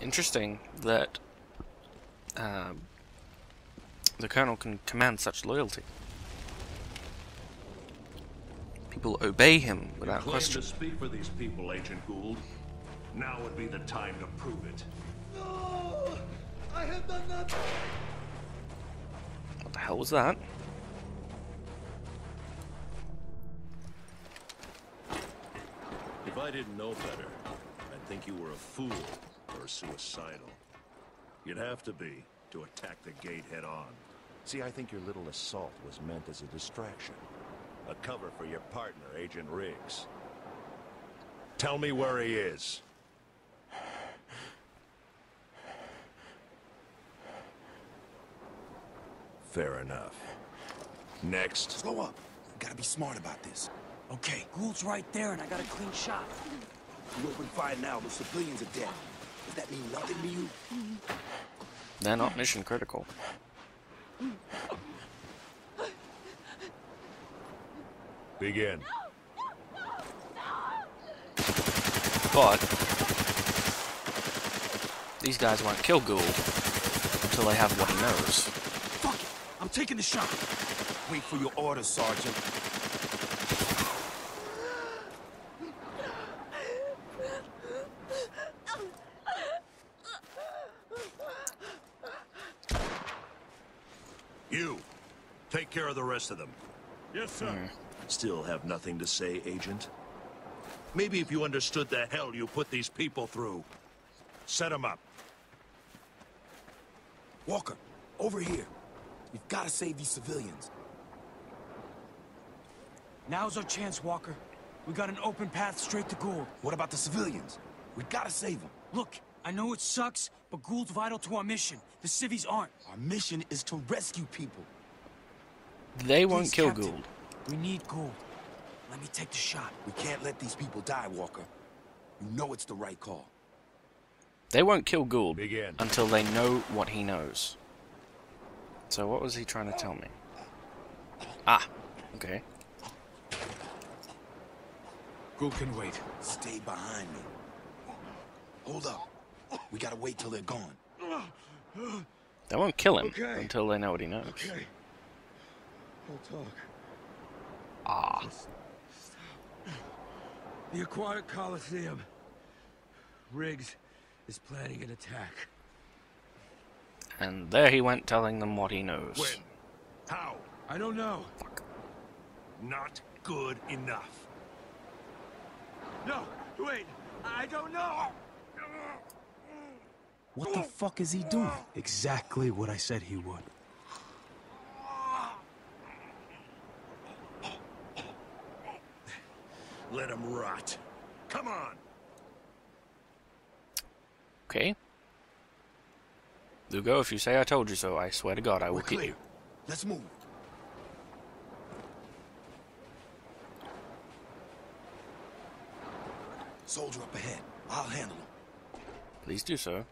Interesting that um, the Colonel can command such loyalty. People obey him without claim question. to speak for these people, Agent Gould. Now would be the time to prove it. No! I have done nothing! What the hell was that? If I didn't know better, I'd think you were a fool or suicidal. You'd have to be to attack the gate head on. See, I think your little assault was meant as a distraction. A cover for your partner, Agent Riggs. Tell me where he is. Fair enough. Next. Slow up. Gotta be smart about this. Okay, Gould's right there, and I got a clean shot. You open fire now, the civilians are dead. Does that mean nothing to you? They're not mission critical. Begin. But these guys won't kill Gould until they have what he knows. Fuck it. I'm taking the shot. Wait for your orders, Sergeant. You. Take care of the rest of them. Yes, sir. Hmm. Still have nothing to say, Agent? Maybe if you understood the hell you put these people through. Set them up. Walker, over here. We've gotta save these civilians. Now's our chance, Walker. We got an open path straight to Gould. What about the civilians? We gotta save them. Look, I know it sucks, but Gould's vital to our mission. The civvies aren't. Our mission is to rescue people. They won't Please, kill Captain. Gould. We need Gould. Let me take the shot. We can't let these people die, Walker. You know it's the right call. They won't kill Gould Begin. until they know what he knows. So what was he trying to tell me? Ah, okay. Gould can wait. Stay behind me. Hold up. We gotta wait till they're gone. They won't kill him Okay. until they know what he knows. Okay. We'll talk. Ah, The Aquatic Coliseum. Riggs is planning an attack. and there he went telling them what he knows. When? How? I don't know. Fuck. Not good enough. No, wait. I don't know. What the fuck is he doing? Exactly what I said he would. Let him rot. Come on. Okay. Lugo, if you say I told you so, I swear to God I will kill you. Let's move. Soldier up ahead. I'll handle him. Please do so.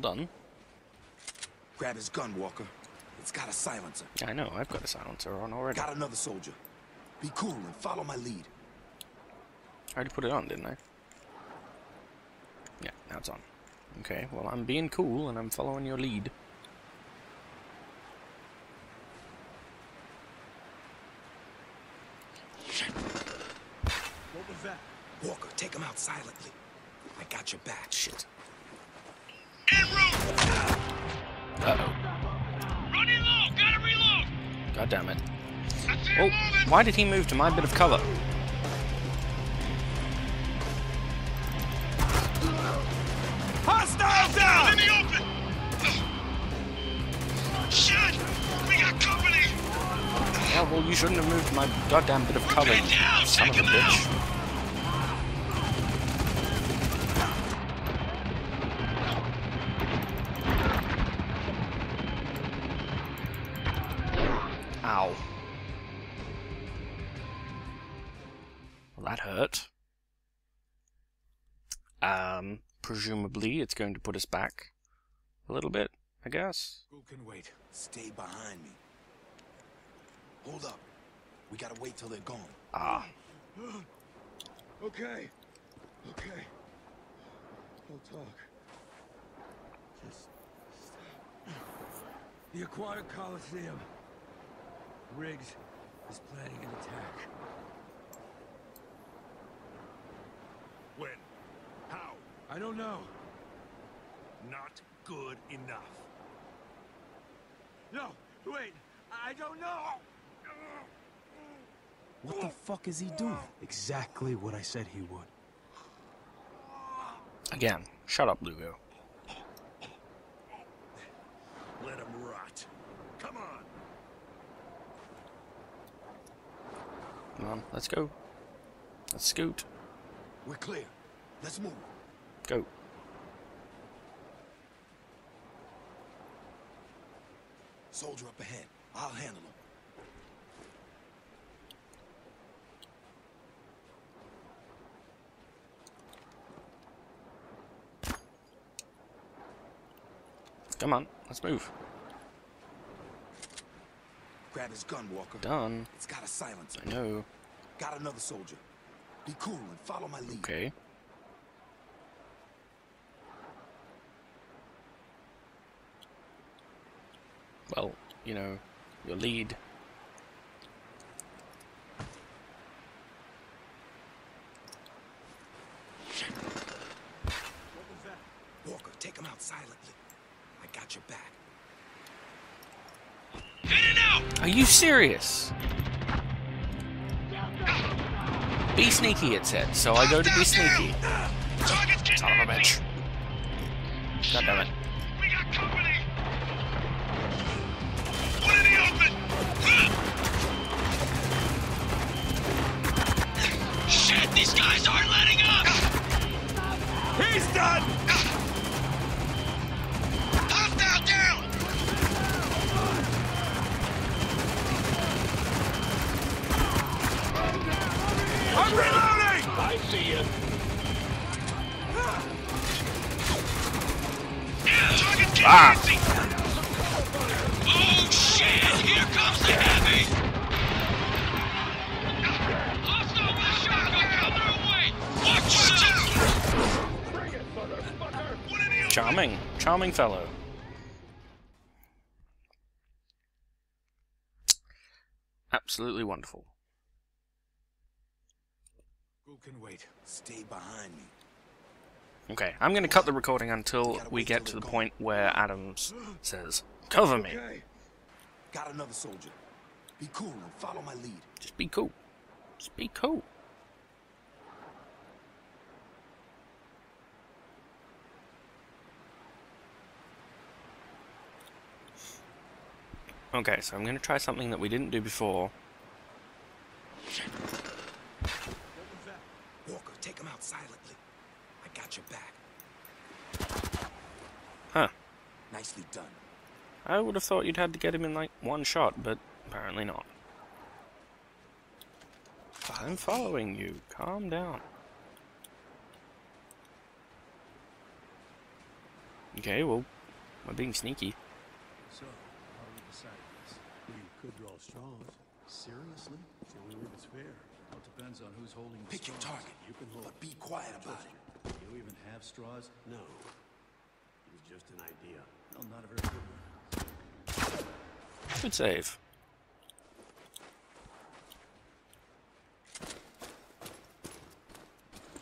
Well done. Grab his gun, Walker. It's got a silencer. I know, I've got a silencer on already. Got another soldier. Be cool and follow my lead. I already put it on, didn't I? Yeah, now it's on. Okay, well, I'm being cool and I'm following your lead. What was that? Walker, take him out silently. I got your back. Shit. Uh-oh. Running low! Gotta reload! God damn it. Oh, why did he move to my bit of cover? Hostile down! In the open! Shit! We got company! Yeah, well, you shouldn't have moved my goddamn bit of cover, Get down! you son of a bitch. out! Well, hurt. Um, presumably it's going to put us back a little bit I guess. Gould can wait. Stay behind me. Hold up. We gotta wait till they're gone. Ah. Okay. Okay. Don't talk. Just stop. The Aquatic Coliseum. Riggs is planning an attack. When? How? I don't know. Not good enough. No, wait. I don't know. What the fuck is he doing? Exactly what I said he would. Again, shut up, Lugo. Let him rot. Come on. Come on, let's go. Let's scoot. We're clear. Let's move. Go. Soldier up ahead. I'll handle him. Come on, let's move. Grab his gun, Walker. Done. It's got a silencer. I know. Got another soldier. Be cool and follow my lead. Okay. Well, you know, your lead. Walker, take him out silently. I got your back. Are you serious? Be sneaky, it said, so I go to be sneaky. Target's getting Son of a empty. bitch. God damn it. These guys aren't letting up! He's done! Hostile down! I'm reloading! I see you. Yeah, target's getting Ah. Charming. Charming fellow. Absolutely wonderful. Gould can wait. Stay behind me. Okay, I'm going to cut the recording until we get to the gone. point where Adams says, Cover me. Okay. Got another soldier. Be cool and follow my lead. Just be cool. Just be cool. Okay, so I'm going to try something that we didn't do before. Walker, take him out silently. I got your back. Huh. Nicely done. I would have thought you'd had to get him in like one shot, but apparently not. I'm following you. Calm down. Okay, well, we're being sneaky. So, how do we decide this? We could draw straws. Seriously? The only way it's fair. Well, it depends on who's holding the Pick your target, You can hold. but be quiet about it. Do you even have straws? No. It was just an idea. No, not a very good one. Good save.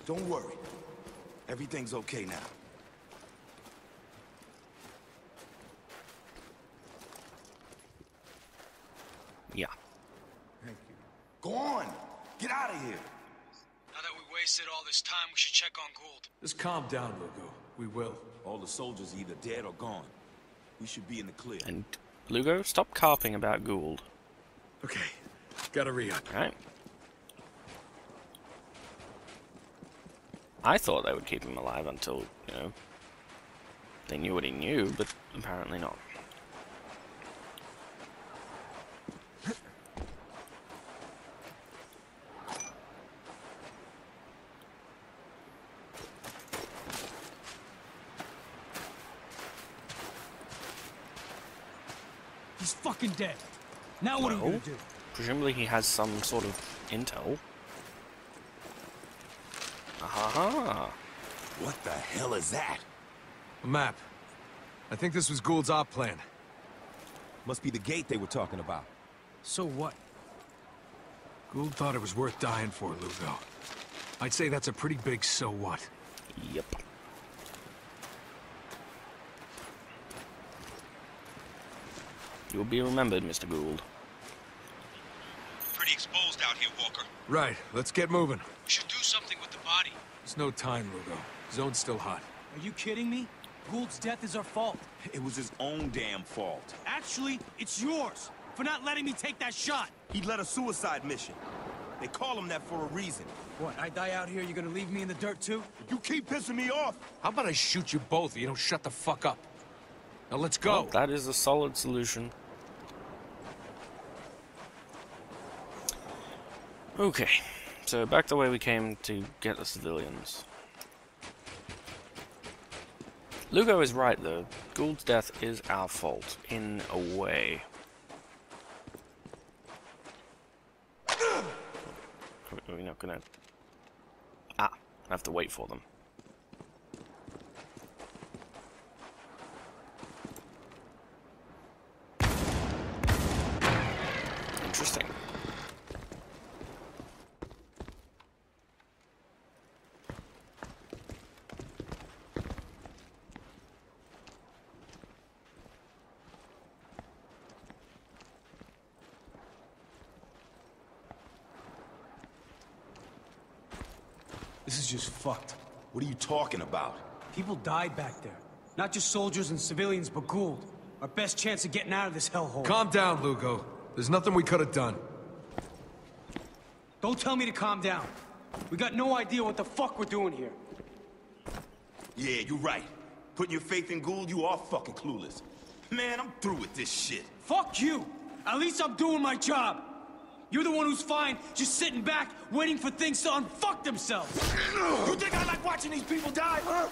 Don't worry. Everything's okay now. Yeah. Thank you. Go on. Get out of here. Now that we wasted all this time, we should check on Gould. Just calm down, Lugo. We will. All the soldiers either dead or gone. We should be in the clear. And Lugo, stop carping about Gould. Okay. Gotta re-up. Right? I thought they would keep him alive until, you know, they knew what he knew, but apparently not. He's fucking dead. Now what are we gonna do? Presumably he has some sort of intel. Aha! What the hell is that? A map. I think this was Gould's op plan. Must be the gate they were talking about. So what? Gould thought it was worth dying for, Lugo. I'd say that's a pretty big so what. Yep. You'll be remembered, Mr. Gould. Pretty exposed out here, Walker. Right, let's get moving. We should do something with the body. There's no time, Lugo. Zone's still hot. Are you kidding me? Gould's death is our fault. It was his own damn fault. Actually, it's yours for not letting me take that shot. He led a suicide mission. They call him that for a reason. What, I die out here, you're gonna leave me in the dirt too? You keep pissing me off. How about I shoot you both if you don't shut the fuck up? Now let's go. Well, that is a solid solution. Okay, so back the way we came to get the civilians. Lugo is right, though. Gould's death is our fault, in a way. Are We're not gonna... Ah, I have to wait for them. Interesting. This is just fucked. What are you talking about? People died back there. Not just soldiers and civilians, but Gould. Our best chance of getting out of this hellhole. Calm down, Lugo. There's nothing we could have done. Don't tell me to calm down. We got no idea what the fuck we're doing here. Yeah, you're right. Putting your faith in Gould, you are fucking clueless. Man, I'm through with this shit. Fuck you! At least I'm doing my job! You're the one who's fine, just sitting back, waiting for things to unfuck themselves! You think I like watching these people die, huh?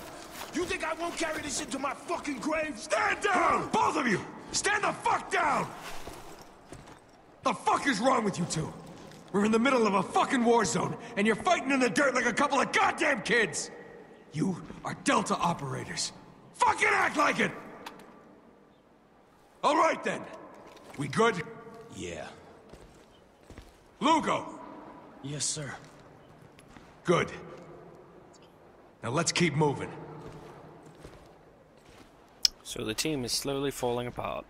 You think I won't carry this into my fucking grave? Stand down! Both of you! Stand the fuck down! The fuck is wrong with you two? We're in the middle of a fucking war zone, and you're fighting in the dirt like a couple of goddamn kids! You are Delta operators. Fucking act like it! All right then. We good? Yeah. Lugo! Yes, sir. Good. Now let's keep moving. So the team is slowly falling apart.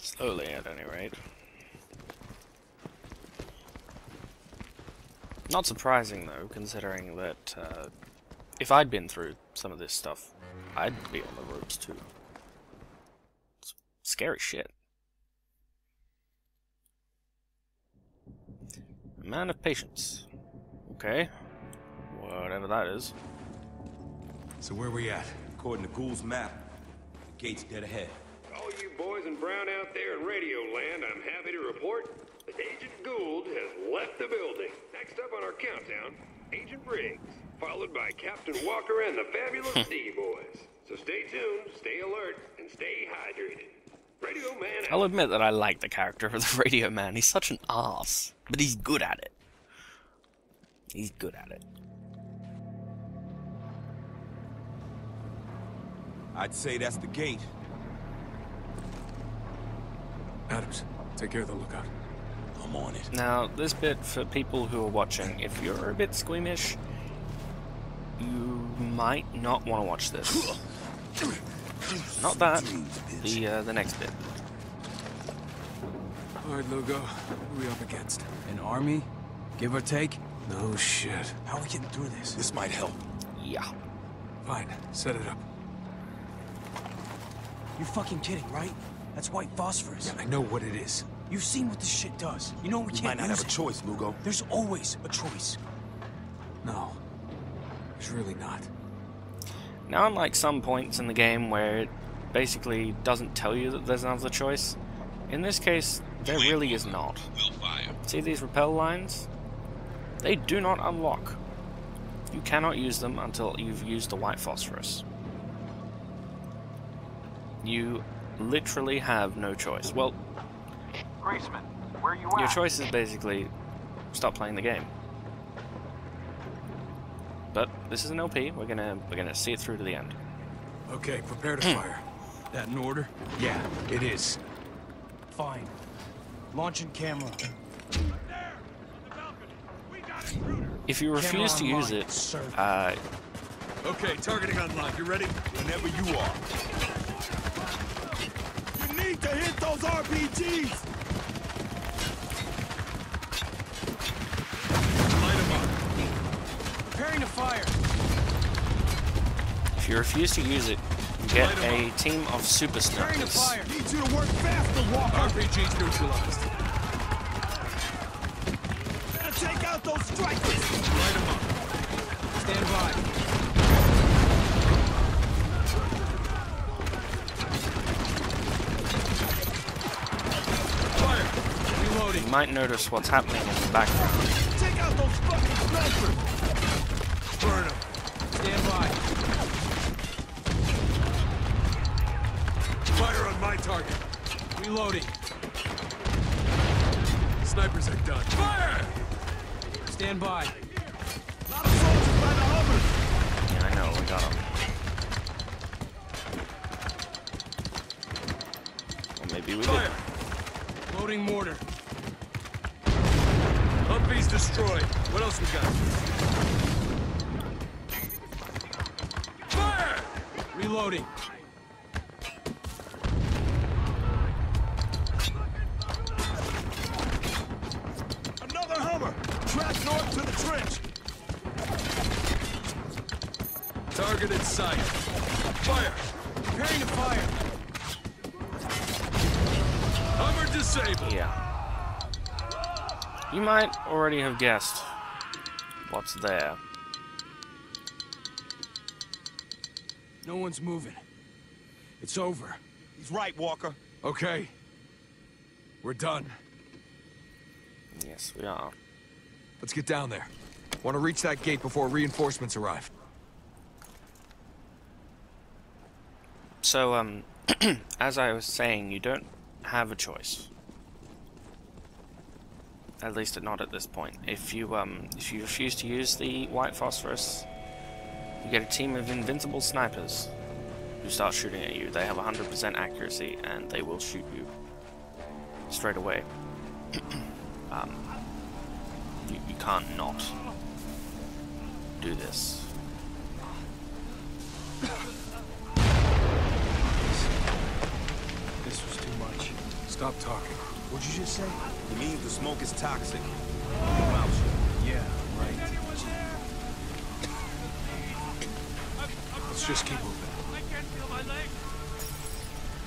Slowly, at any rate. Not surprising, though, considering that uh, if I'd been through some of this stuff, I'd be on the ropes too. It's scary shit. A man of patience. Okay. Whatever that is. So where we at? According to Gould's map, the gate's dead ahead. All you boys in brown out there in radio land, I'm happy to report that Agent Gould has left the building. Next up on our countdown, Agent Riggs, followed by Captain Walker and the fabulous D-Boys. So stay tuned, stay alert, and stay hydrated. Radio Man I'll admit that I like the character of the radio man. He's such an ass, but he's good at it. He's good at it. I'd say that's the gate. Adams, take care of the lookout. I'm on it. Now, this bit for people who are watching, if you're a bit squeamish, you might not want to watch this. Not that, the uh, the next bit. All right, Lugo. Who are we up against? An army? Give or take? No shit. How are we getting through this? This might help. Yeah. Fine, set it up. You're fucking kidding, right? That's white phosphorus. Yeah, I know what it is. You've seen what this shit does. You know we We can't might not use have a choice, Lugo. There's always a choice. No. There's really not. Now, unlike some points in the game where it basically doesn't tell you that there's another choice, in this case, there really is not. We'll fire. See these rappel lines? They do not unlock. You cannot use them until you've used the white phosphorus. You literally have no choice. Well, Greaseman, where you your choice is basically stop playing the game. But this is an LP. We're gonna we're gonna see it through to the end. Okay, prepare to fire. That in order? Yeah, it is. Fine. Launching camera. If you refuse to use it, sir. uh, Okay, targeting online. You ready? Whenever you are. You need to hit those RPGs! Light 'em up. Preparing to fire. if you refuse to use it, you get a team of super snipers. You. You might notice what's happening in the background. Take out those fucking snipers! Burn 'em. Stand by. Fire on my target. Reloading. Snipers are done. Fire! Stand by. Lot of soldiers by the Hubbard! Yeah, I know, we got him. Or maybe we Fire! did. Loading mortar. Humvee's destroyed. What else we got? Fire! Reloading. Might already have guessed what's there. No one's moving. It's over. He's right, Walker. Okay. We're done. Yes, we are. Let's get down there. Want to reach that gate before reinforcements arrive. So, um, as I was saying, you don't have a choice. At least not at this point. If you, um, if you refuse to use the white phosphorus, you get a team of invincible snipers who start shooting at you. They have 100% accuracy and they will shoot you straight away. um, you, you can't not do this. This was too much. Stop talking. What'd you just say? It means the smoke is toxic. Yeah, right. Let's just keep moving. I can't feel my leg.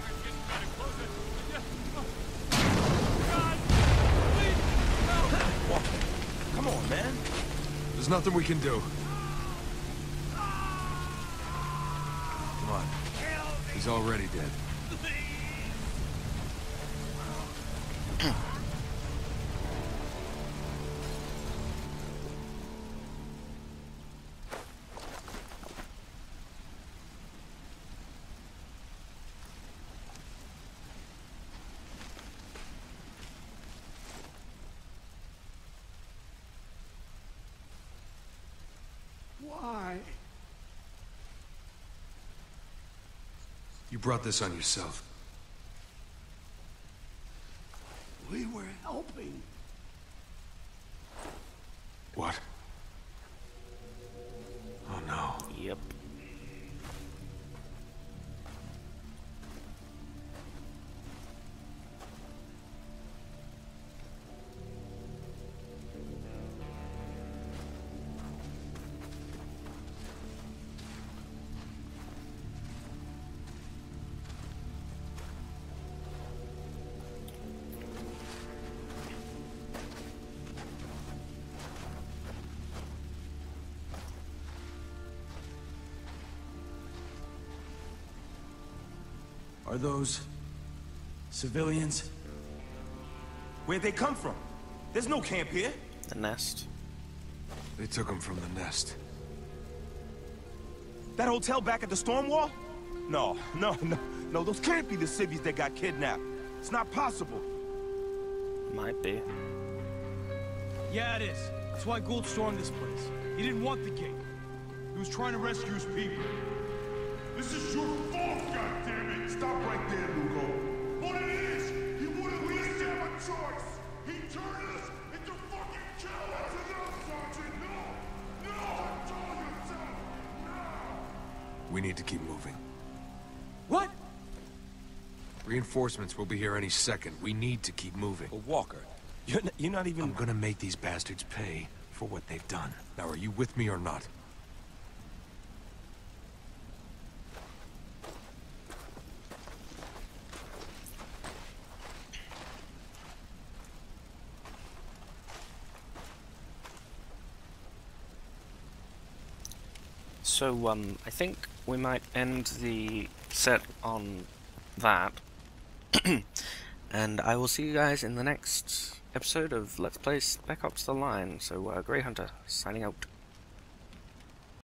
It's getting kind of closer. God, please. Come on, man. There's nothing we can do. Come on. He's already dead. You brought this on yourself. We were helping. Are those civilians? Where'd they come from? There's no camp here. The nest. They took them from the nest. That hotel back at the storm wall? No, no, no, no, those can't be the civvies that got kidnapped. It's not possible. Might be. Yeah, it is. That's why Gould stormed this place. He didn't want the gate. He was trying to rescue his people. This is your fault, goddammit! Stop right there, Lugo. What it is, he wouldn't let us have a choice! He turned us into fucking cowards! No, Sergeant, no! No, I told you! No! We need to keep moving. What? Reinforcements will be here any second. We need to keep moving. But Walker, you're, you're not even... I'm gonna make these bastards pay for what they've done. Now, are you with me or not? So, um, I think we might end the set on that. and I will see you guys in the next episode of Let's Play Spec Ops The Line. So, uh, Grey Hunter, signing out.